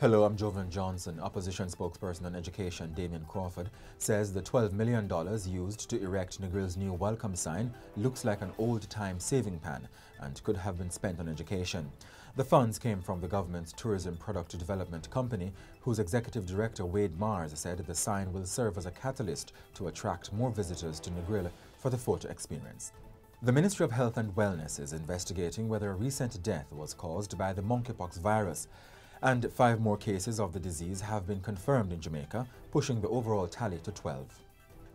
Hello, I'm Jovan Johnson. Opposition spokesperson on education Damion Crawford says the $12 million used to erect Negril's new welcome sign looks like an old-time saving pan and could have been spent on education. The funds came from the government's tourism product development company, whose executive director Wade Mars said the sign will serve as a catalyst to attract more visitors to Negril for the photo experience. The Ministry of Health and Wellness is investigating whether a recent death was caused by the monkeypox virus and five more cases of the disease have been confirmed in Jamaica, pushing the overall tally to 12.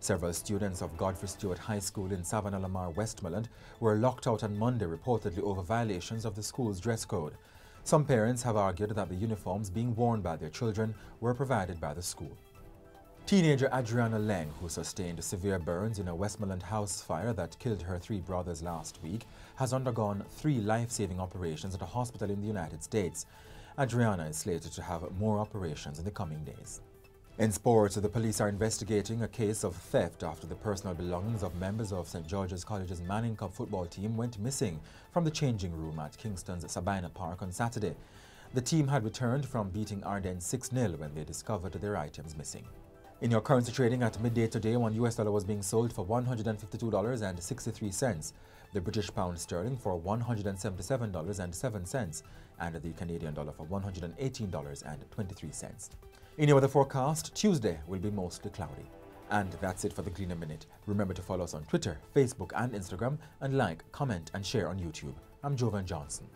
Several students of Godfrey Stewart High School in Savanna-la-Mar, Westmoreland were locked out on Monday reportedly over violations of the school's dress code. Some parents have argued that the uniforms being worn by their children were provided by the school. Teenager Adrianna Laing, who sustained severe burns in a Westmoreland house fire that killed her three brothers last week, has undergone three life-saving operations at a hospital in the United States. Adrianna is slated to have more operations in the coming days. In sports, the police are investigating a case of theft after the personal belongings of members of St. George's College's Manning Cup football team went missing from the changing room at Kingston's Sabina Park on Saturday. The team had returned from beating Ardenne 6-0 when they discovered their items missing. In your currency trading at midday today, one US dollar was being sold for $152.63, the British pound sterling for $177.07, and the Canadian dollar for $118.23. In your weather forecast, Tuesday will be mostly cloudy. And that's it for the Gleaner Minute. Remember to follow us on Twitter, Facebook, and Instagram, and like, comment, and share on YouTube. I'm Jovan Johnson.